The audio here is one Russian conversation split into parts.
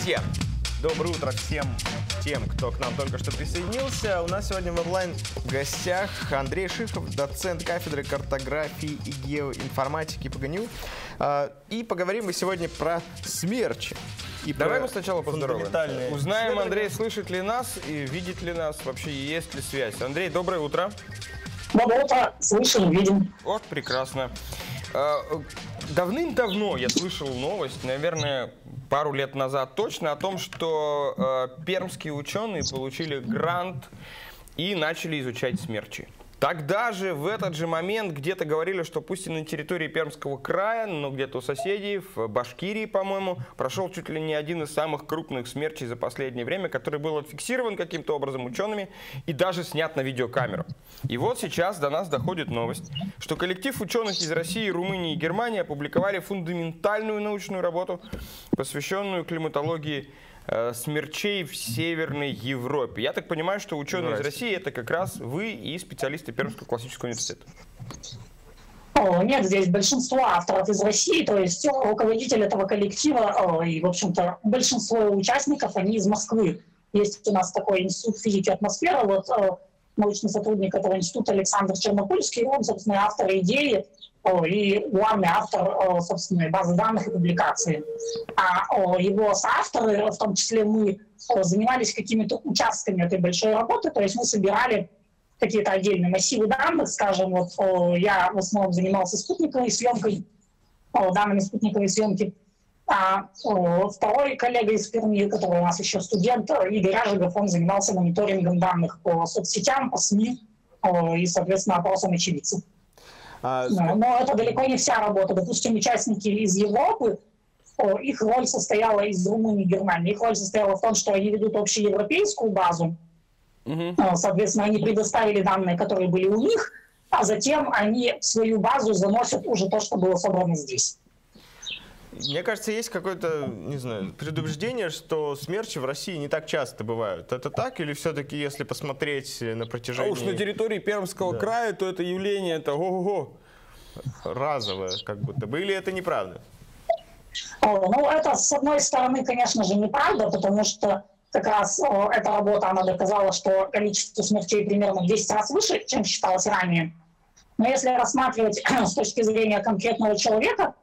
Друзья, доброе утро всем тем, кто к нам только что присоединился. У нас сегодня в онлайн в гостях Андрей Шихов, доцент кафедры картографии и геоинформатики ПГНЮ. А, И поговорим мы сегодня про смерчи. И Давай про мы сначала поздороваемся. Узнаем. Андрей слышит ли нас и видит ли нас, вообще есть ли связь. Андрей, доброе утро. Доброе утро, слышим, видим. Вот, прекрасно. А, Давным-давно я слышал новость, наверное, пару лет назад точно, о том, что э, пермские ученые получили грант и начали изучать смерчи. Тогда же, в этот же момент, где-то говорили, что пусть и на территории Пермского края, но где-то у соседей, в Башкирии, по-моему, прошел чуть ли не один из самых крупных смерчей за последнее время, который был отфиксирован каким-то образом учеными и даже снят на видеокамеру. И вот сейчас до нас доходит новость, что коллектив ученых из России, Румынии и Германии опубликовали фундаментальную научную работу, посвященную климатологии смерчей в Северной Европе. Я так понимаю, что ученые из. России это как раз вы и специалисты Пермского классического университета. О, Нет, здесь большинство авторов из России, то есть э, руководитель этого коллектива о, и, в общем-то, большинство участников, они из Москвы. Есть у нас такой институт физики атмосферы, вот э, научный сотрудник этого института Александр Чернопульский, он, собственно, автор идеи и главный автор, о, собственно, базы данных и публикации. А его соавторы, в том числе мы, занимались какими-то участками этой большой работы, то есть мы собирали какие-то отдельные массивы данных, скажем, вот я в основном занимался спутниковой съемкой, данными спутниковой съемки, а второй коллега из Перми, который у нас еще студент, Игорь Ажигов, он занимался мониторингом данных по соцсетям, по СМИ и, соответственно, опросом очевидцев. А, Да, Но это далеко не вся работа. Допустим, участники из Европы, их роль состояла из Румынии и Германии. Их роль состояла в том, что они ведут общеевропейскую базу, а, Соответственно, они предоставили данные, которые были у них, а затем они в свою базу заносят уже то, что было собрано здесь. Мне кажется, есть какое-то, не знаю, предубеждение, что смерчи в России не так часто бывают. Это так или все-таки, если посмотреть на А протяжении уж на территории Пермского Да. края, то это явление, это ого-го. разовое, как будто бы, или это неправда? О, Ну, это, с одной стороны, конечно же, неправда, потому что как раз о, эта работа, она доказала, что количество смертей примерно в 10 раз выше, чем считалось ранее. Но если рассматривать с точки зрения конкретного человека,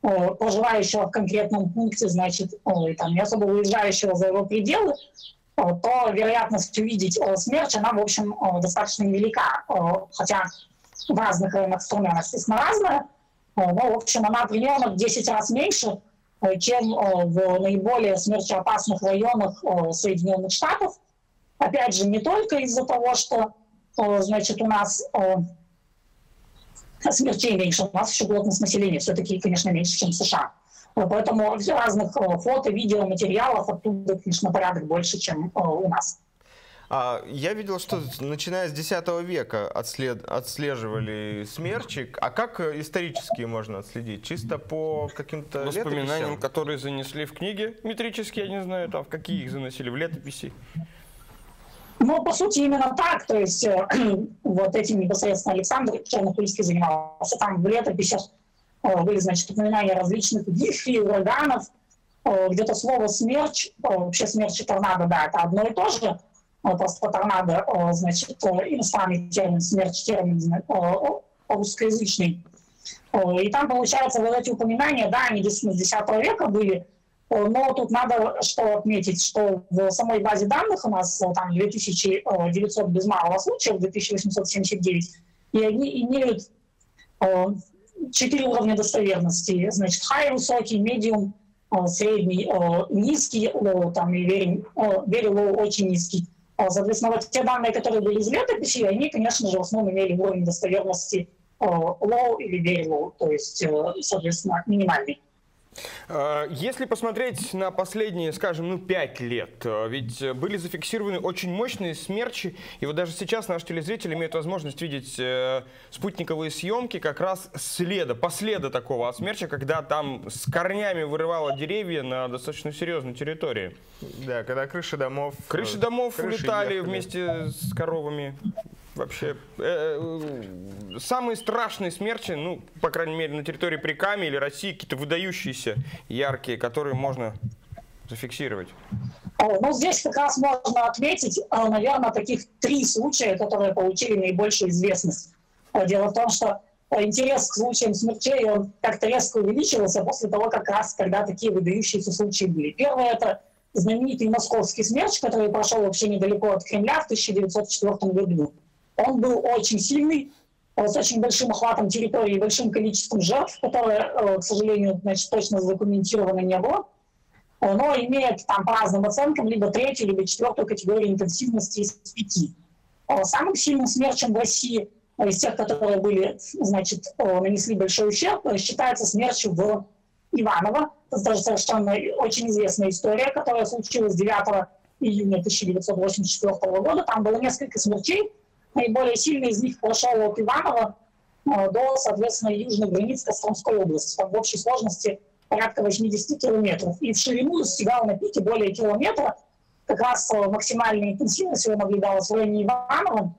проживающего в конкретном пункте, значит, о, и там, особо выезжающего за его пределы, о, то вероятность увидеть о, смерть, она, в общем, достаточно невелика. О, Хотя в разных районах страны естественно, разная. Но, в общем, она примерно в 10 раз меньше, э, чем э, в наиболее смерчеопасных районах э, Соединенных Штатов. Опять же, не только из-за того, что, э, значит, у нас э, смертей меньше, у нас еще плотность населения все-таки, конечно, меньше, чем в США. Поэтому в разных э, фото, видео, материалов оттуда, конечно, порядок больше, чем э, у нас. А, я видел, что начиная с X века отслед- отслеживали смерчи. А как э, исторически можно отследить? Чисто по каким-то Воспоминаниям, летописям? которые занесли в книги метрические, я не знаю, там в какие их заносили, в летописи. Ну, по сути, именно так. То есть э, вот этим непосредственно Александр Чернопульский занимался. Там в летописях были, значит, упоминания различных гифи, ураганов. Где-то слово «смерч», вообще «смерч» и «торнадо», да, это одно и то же. Просто «торнадо», значит, иностранный термин, «смерч» термин русскоязычный. И там, получается, вот эти упоминания, да, они действительно с X века были, но тут надо что отметить, что в самой базе данных у нас э, там 2900 без малого случаев, 2879, и они имеют э, четыре уровня достоверности. Значит, high высокий, medium, э, средний, э, низкий, low, там, и very, э, very low очень низкий. Э, Соответственно, вот те данные, которые были из летописи, они, конечно же, в основном имели уровень достоверности э, low или very low, то есть, э, соответственно, минимальный. Э, Если посмотреть на последние, скажем, ну, пять лет, э, ведь э, были зафиксированы очень мощные смерчи, и вот даже сейчас наш телезритель имеет возможность видеть э, спутниковые съемки как раз следа, последа такого от смерча, когда там с корнями вырывало деревья на достаточно серьезной территории. Да, когда крыши домов... э, Крыши домов крыши улетали ехали. вместе с коровами. Вообще, э, э, самые страшные смерчи, ну, по крайней мере, на территории Прикамья или России, какие-то выдающиеся, яркие, которые можно зафиксировать? Ну, здесь как раз можно отметить, наверное, таких три случая, которые получили наибольшую известность. Дело в том, что интерес к случаям смертей, он как-то резко увеличивался после того, как раз, когда такие выдающиеся случаи были. Первое – это знаменитый московский смерч, который прошел вообще недалеко от Кремля в 1904 году. Он был очень сильный, с очень большим охватом территории и большим количеством жертв, которые, э, к сожалению, значит, точно задокументировано не было, но имеет там по разным оценкам либо третью, либо четвертую категорию интенсивности из пяти. Самым сильным смерчем в России из тех, которые были, значит, нанесли большой ущерб, считается смерч в Иваново. Это даже совершенно очень известная история, которая случилась 9 июня 1984 года. Там было несколько смерчей. Наиболее сильный из них прошел от Иванова э, до, соответственно, южных границ Костромской области. Там в общей сложности порядка 80 километров. И в ширину достигал на пике более километра. Как раз э, максимальная интенсивность его наблюдалась в районе Иванова.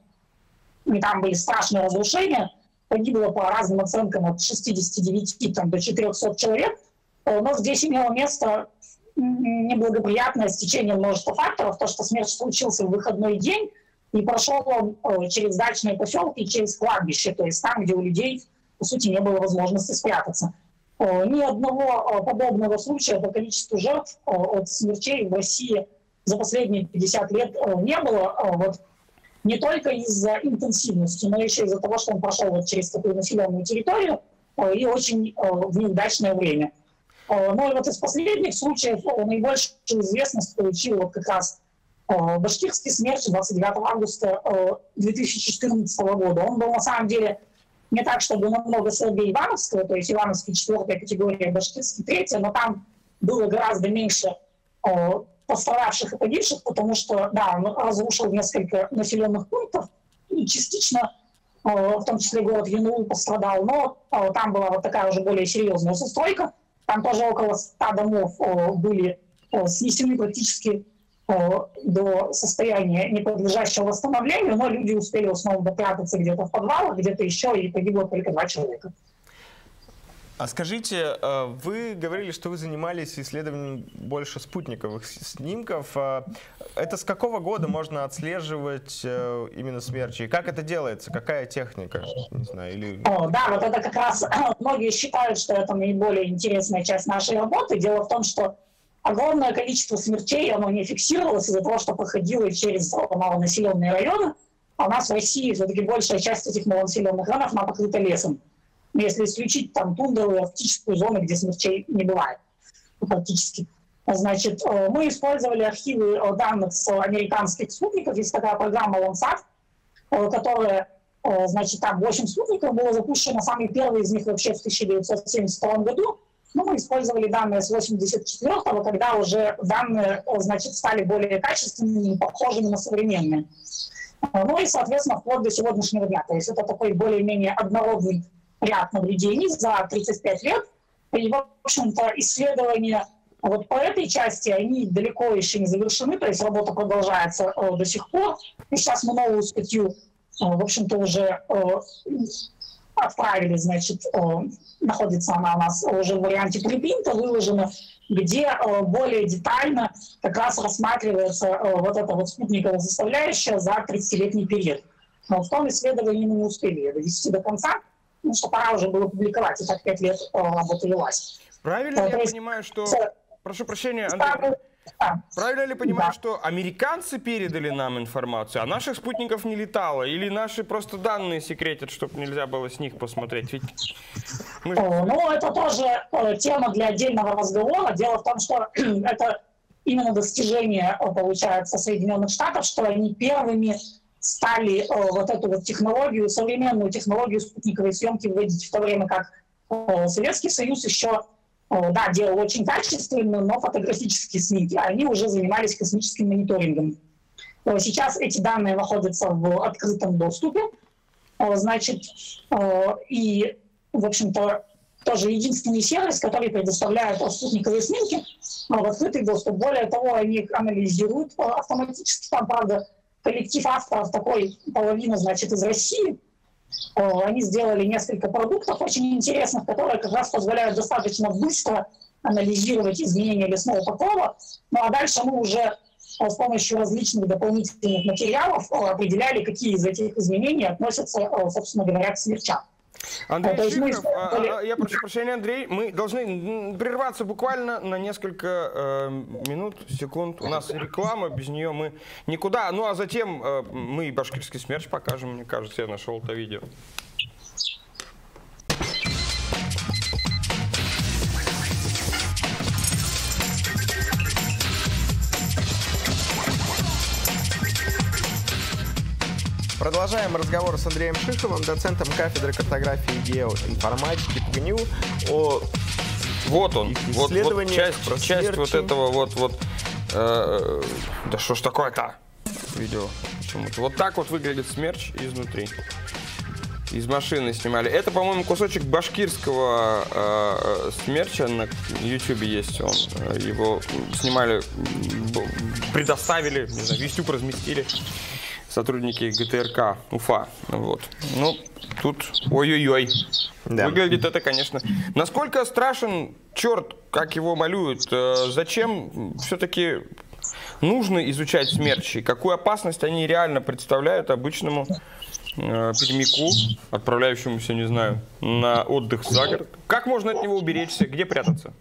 И там были страшные разрушения. Погибло по разным оценкам от 69 там, до 400 человек. Э, но здесь имело место неблагоприятное стечение множества факторов. То, что смерть случился в выходной день, и прошел он э, через дачные поселки через кладбище, то есть там, где у людей, по сути, не было возможности спрятаться. Э, ни одного подобного случая по количеству жертв от смертей в России за последние 50 лет не было. Вот не только из-за интенсивности, но еще из-за того, что он прошел вот через такую населенную территорию и очень в неудачное время. Э, ну и вот из последних случаев э, наибольшую известность получил вот как раз э, башкирский смерч 29 августа 2014 года. Он был на самом деле не так, чтобы намного слабее Ивановского, то есть Ивановский четвертая категория, башкирский третья, но там было гораздо меньше пострадавших и погибших, потому что, да, он разрушил несколько населенных пунктов, и частично, в том числе город Янул пострадал, но там была вот такая уже более серьезная застройка, там тоже около 100 домов были снесены практически до состояния неподлежащего восстановлению, но люди успели в основном допрятаться где-то в подвалах, где-то еще, и погибло только два человека. А скажите, э, вы говорили, что вы занимались исследованием больше спутниковых снимков. А это с какого года можно отслеживать э, именно смерчи? Как это делается? Какая техника? Не знаю, или... О, да, вот это как раз многие считают, что это наиболее интересная часть нашей работы. Дело в том, что огромное количество смертей, оно не фиксировалось из-за того, что проходило через малонаселенные районы. А у нас в России все-таки большая часть этих малонаселенных районов, она покрыта лесом если исключить там тундру и арктическую зону, где смерчей не бывает практически. Значит, э, мы использовали архивы э, данных с американских спутников. Есть такая программа Landsat, э, которая, значит, там 8 спутников было запущено. Самый первый из них вообще в 1972 году. Но мы использовали данные с 84-го, когда уже данные, значит, стали более качественными похожими на современные. Ну и, соответственно, вплоть до сегодняшнего дня. То есть это такой более-менее однородный ряд наблюдений за 35 лет. И, в общем-то, исследования вот по этой части, они далеко еще не завершены, то есть работа продолжается э, до сих пор. И сейчас мы новую статью, э, в общем-то, уже э, отправили, значит, находится она у нас уже в варианте припинта, выложена, где э, более детально как раз рассматривается э, вот эта вот спутниковая составляющая за 30-летний период. Но в том исследовании мы не успели довести до конца, ну, что пора уже было публиковать, и так пять лет э, работа велась. Правильно я понимаю, что... Прошу прощения, Андрей. Правильно ли понимаю, да. что американцы передали нам информацию, а наших спутников не летало? Или наши просто данные секретят, чтобы нельзя было с них посмотреть? Ведь мы... Ну, это тоже э, тема для отдельного разговора. Дело в том, что это именно достижение, э, получается, Соединенных Штатов, что они первыми стали э, вот эту вот технологию, современную технологию спутниковой съемки вводить, в то время как Советский Союз еще да, делал очень качественные, но фотографические снимки, а они уже занимались космическим мониторингом. Э, сейчас эти данные находятся в открытом доступе, э, значит, э, и, в общем-то, тоже единственный сервис, который предоставляет спутниковые снимки в открытый доступ. Более того, они их анализируют автоматически, там, правда, коллектив авторов такой, половина, значит, из России. Они сделали несколько продуктов очень интересных, которые как раз позволяют достаточно быстро анализировать изменения лесного покрова. Ну а дальше мы уже с помощью различных дополнительных материалов определяли, какие из этих изменений относятся, собственно говоря, к смерчам. Андрей а, мы... А, а, я прошу прощения, Андрей, мы должны прерваться буквально на несколько э, минут, секунд. У нас реклама, без нее мы никуда. Ну а затем э, мы башкирский смерч покажем, мне кажется, я нашел это видео. Продолжаем разговор с Андреем Шиховым, доцентом кафедры картографии и геоинформатики ПГНИУ о вот он, вот, вот часть, часть вот этого вот, вот, э, да что ж такое-то видео почему-то. Вот так вот выглядит смерч изнутри. Из машины снимали. Это, по-моему, кусочек башкирского э, смерча на YouTube есть. Он, э, его снимали, предоставили, не знаю, в YouTube разместили сотрудники ГТРК Уфа. Вот. Ну, тут ой-ой-ой. Да. Выглядит это, конечно. Насколько страшен черт, как его малюют? Э, зачем все-таки нужно изучать смерчи? Какую опасность они реально представляют обычному э, пермяку, отправляющемуся, не знаю, на отдых за город? Как можно от него уберечься? Где прятаться?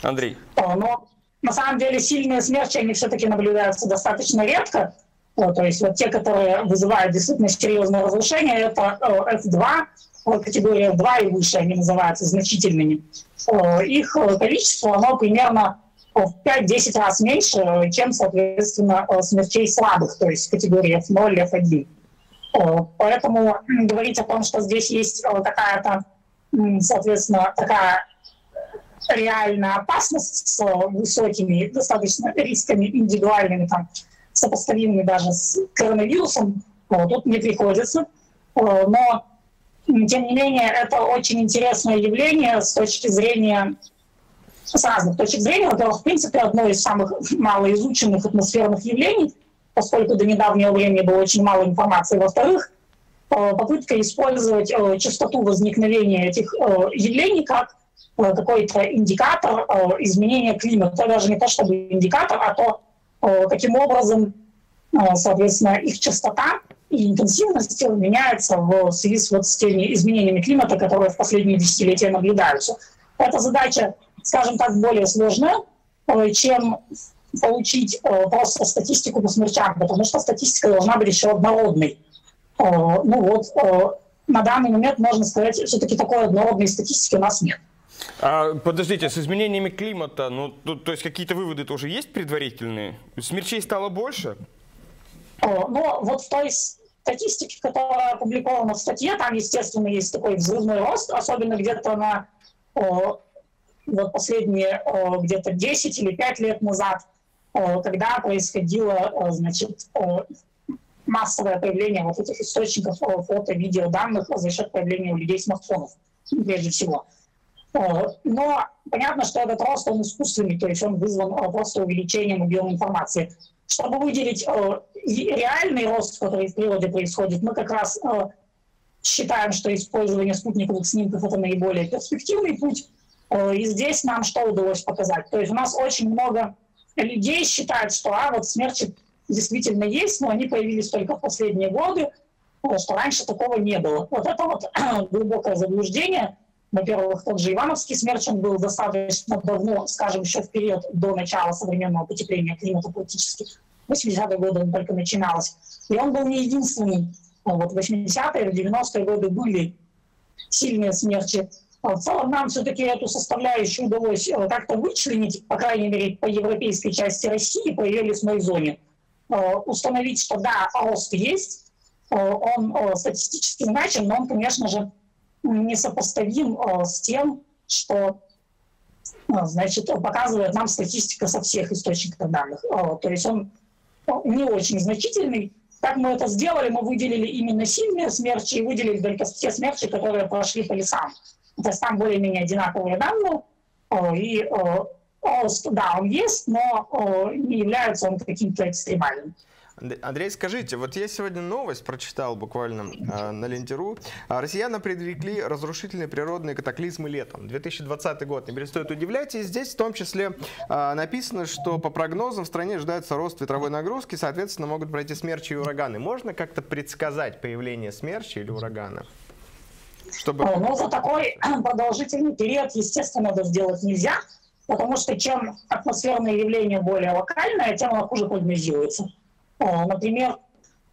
Андрей. Ну, на самом деле сильные смерчи, они все-таки наблюдаются достаточно редко. Вот, то есть вот те, которые вызывают действительно серьезное разрушение, это F2, вот, категория F2 и выше, они называются значительными. Их количество, оно примерно в 5-10 раз меньше, чем, соответственно, смертей слабых, то есть категории F0, F1. Поэтому говорить о том, что здесь есть какая-то, соответственно, такая реальная опасность с высокими достаточно рисками индивидуальными, там, сопоставимыми даже с коронавирусом, вот, тут не приходится. Э, но, тем не менее, это очень интересное явление с точки зрения с разных точек зрения. Во-первых, в принципе, одно из самых малоизученных атмосферных явлений, поскольку до недавнего времени было очень мало информации. Во-вторых, э, попытка использовать э, частоту возникновения этих явлений как какой-то индикатор изменения климата. Даже не то чтобы индикатор, а то, Э, каким образом, э, соответственно, их частота и интенсивность меняется в связи с, вот с теми изменениями климата, которые в последние десятилетия наблюдаются. Эта задача, скажем так, более сложная, э, чем получить просто статистику по смертям, потому что статистика должна быть еще однородной. Ну вот, на данный момент, можно сказать, все-таки такой однородной статистики у нас нет. А, подождите, с изменениями климата, ну, то, то есть какие-то выводы тоже есть предварительные? Смерчей стало больше? Ну, вот в той статистике, которая опубликована в статье, там, естественно, есть такой взрывной рост, особенно где-то на о, вот последние о, где-то 10 или 5 лет назад, о, когда происходило, о, значит, о, массовое появление вот этих источников фото, видео данных за счет появления у людей смартфонов, прежде всего. Но понятно, что этот рост, он искусственный, то есть он вызван э, просто увеличением объема информации. Чтобы выделить э, реальный рост, который в природе происходит, мы как раз э, считаем, что использование спутниковых снимков – это наиболее перспективный путь. И здесь нам что удалось показать? То есть у нас очень много людей считают, что а, вот смерчи действительно есть, но они появились только в последние годы, что раньше такого не было. Вот это вот глубокое заблуждение – во-первых, тот же Ивановский смерч, он был достаточно давно, скажем, еще в период до начала современного потепления климата практически. В 80-е годы он только начиналось. И он был не единственный. Вот в 80-е, в 90-е годы были сильные смерчи. А в целом нам все-таки эту составляющую удалось э, как-то вычленить, по крайней мере, по европейской части России, по ее лесной зоне. Э, установить, что да, рост есть, э, он статистически значим, но он, конечно же, несопоставим э, с тем, что э, значит, показывает нам статистика со всех источников данных. Э, то есть он не очень значительный. Как мы это сделали? Мы выделили именно сильные смерчи и выделили только те смерчи, которые прошли по лесам. То есть там более-менее одинаковые данные. И да, он есть, но не является он каким-то экстремальным. Андрей, скажите, вот я сегодня новость прочитал буквально э, на Лентеру. Россияне предрекли разрушительные природные катаклизмы летом. 2020 год не перестает удивлять. И здесь в том числе э, написано, что по прогнозам в стране ожидается рост ветровой нагрузки, соответственно, могут пройти смерчи и ураганы. Можно как-то предсказать появление смерчи или урагана? Чтобы... Ну, за такой продолжительный период, естественно, это сделать нельзя, потому что чем атмосферное явление более локальное, тем оно хуже прогнозируется. Например,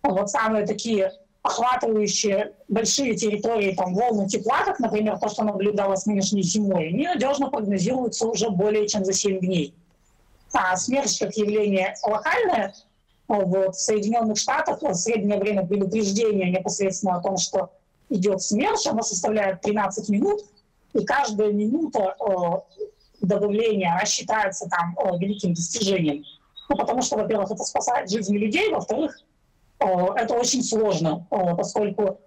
вот самые такие охватывающие большие территории, там, волны тепла, как, например, то, что наблюдалось нынешней зимой, они надежно прогнозируются уже более чем за 7 дней. А смерть как явление локальное, вот, в Соединенных Штатах среднее время предупреждения непосредственно о том, что идет смерч, она составляет 13 минут, и каждая минута э, добавления считается там э, великим достижением. Ну, потому что, во-первых, это спасает жизни людей, во-вторых, это очень сложно, поскольку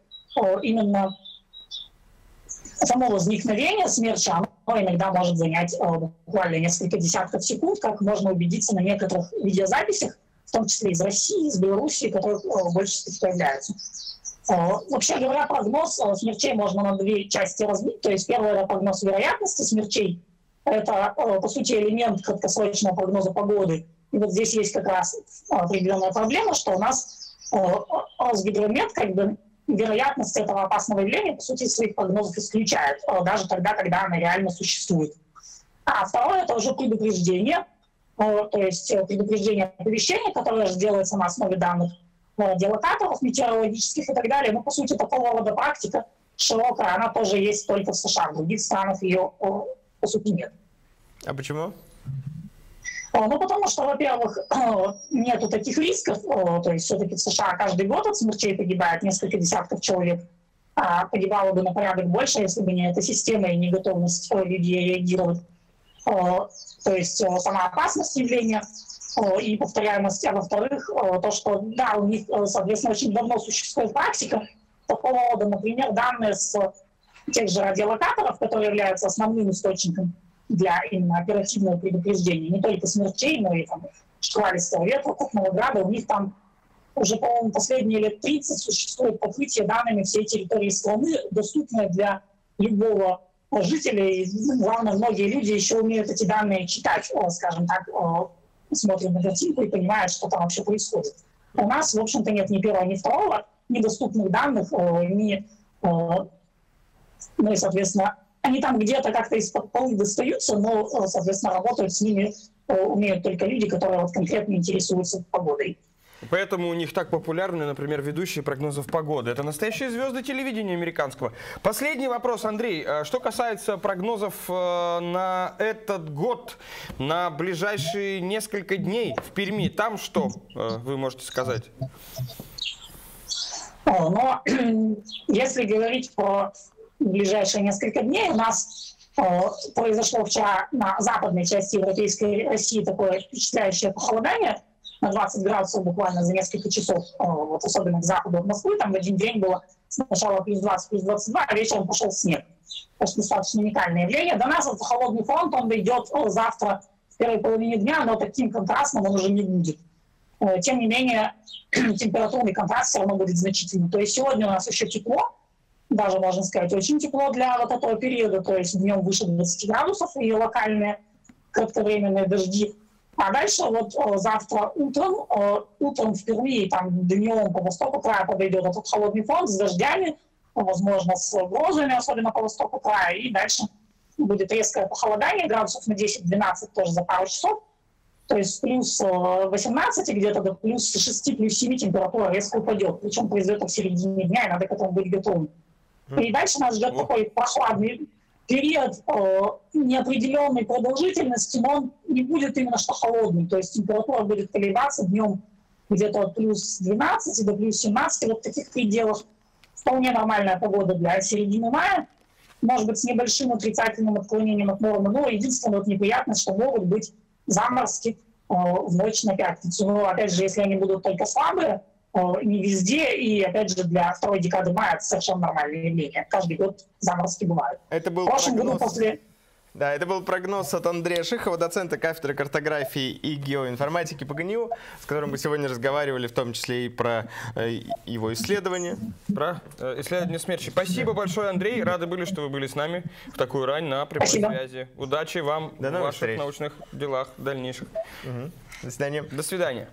именно само возникновение смерча оно иногда может занять буквально несколько десятков секунд, как можно убедиться на некоторых видеозаписях, в том числе из России, из Белоруссии, которые больше всего появляются. Вообще говоря, прогноз смерчей можно на две части разбить. То есть первый это прогноз вероятности смерчей. Это, по сути, элемент краткосрочного прогноза погоды, и вот здесь есть как раз определенная проблема, что у нас Росгидромет как бы вероятность этого опасного явления, по сути, своих прогнозов исключает, даже тогда, когда она реально существует. А второе – это уже предупреждение, то есть э, предупреждение оповещения, которое же делается на основе данных радиолокаторов метеорологических и так далее. Ну, по сути, такого рода практика широкая, она тоже есть только в США. В других странах ее, по сути, нет. А почему? Ну, потому что, во-первых, нету таких рисков, то есть все-таки в США каждый год от смерчей погибает несколько десятков человек, а погибало бы на порядок больше, если бы не эта система и не готовность людей реагировать. То есть сама опасность явления и повторяемость, а во-вторых, то, что, да, у них, соответственно, очень давно существует практика такого рода, например, данные с тех же радиолокаторов, которые являются основным источником для именно оперативного предупреждения не только смерчей, но и там, шквалистого ветра, крупного града. У них там уже, по-моему, последние лет 30 существует покрытие данными всей территории страны, доступное для любого жителя. И, главное, многие люди еще умеют эти данные читать, скажем так, смотрят на картинку и понимают, что там вообще происходит. У нас, в общем-то, нет ни первого, ни второго, ни доступных данных, ни, ну и, соответственно, они там где-то как-то из-под полы достаются, но, э, соответственно, работают с ними э, умеют только люди, которые вот конкретно интересуются погодой. Поэтому у них так популярны, например, ведущие прогнозов погоды. Это настоящие звезды телевидения американского. Последний вопрос, Андрей. Э, что касается прогнозов на этот год, на ближайшие несколько дней в Перми, там что вы можете сказать? Но если говорить про в ближайшие несколько дней. У нас э, произошло вчера на западной части Европейской России такое впечатляющее похолодание на 20 градусов буквально за несколько часов, э, вот особенно к западу от Москвы, там в один день было сначала плюс 20, плюс 22, а вечером пошел снег. То есть достаточно уникальное явление. До нас этот холодный фронт, он дойдет о, завтра в первой половине дня, но таким контрастным он уже не будет. Э, тем не менее, температурный контраст все равно будет значительный. То есть сегодня у нас еще тепло, даже, можно сказать, очень тепло для вот этого периода, то есть днем выше 20 градусов и локальные кратковременные дожди. А дальше вот завтра утром, утром впервые там днем по востоку края подойдет этот холодный фронт с дождями, возможно, с грозами, особенно по востоку края, и дальше будет резкое похолодание, градусов на 10-12 тоже за пару часов. То есть плюс 18 где-то до плюс 6, плюс 7 температура резко упадет. Причем произойдет в середине дня, и надо к этому быть готовым. И дальше нас ждет такой прохладный период э, неопределенной продолжительности, но он не будет именно что холодный. То есть температура будет колебаться днем где-то от плюс 12 до плюс 17, вот в таких пределах. Вполне нормальная погода для середины мая, может быть, с небольшим отрицательным отклонением от нормы, но единственное вот неприятность, что могут быть заморозки э, в ночь на пятницу. Но, опять же, если они будут только слабые, не везде, и опять же для второй декады мая это совершенно нормальное явление. Каждый год заморозки бывают. Это был в прошлом прогноз... году после... Да, это был прогноз от Андрея Шихова, доцента кафедры картографии и геоинформатики по ГНИУ, с которым мы сегодня разговаривали, в том числе и про э, его исследования. Про э, исследование смерчи. Спасибо большое, Андрей. Рады были, что вы были с нами в такую рань на прямой Спасибо. связи. Удачи вам До в ваших встреч. научных делах дальнейших. Мгм. До свидания. До свидания.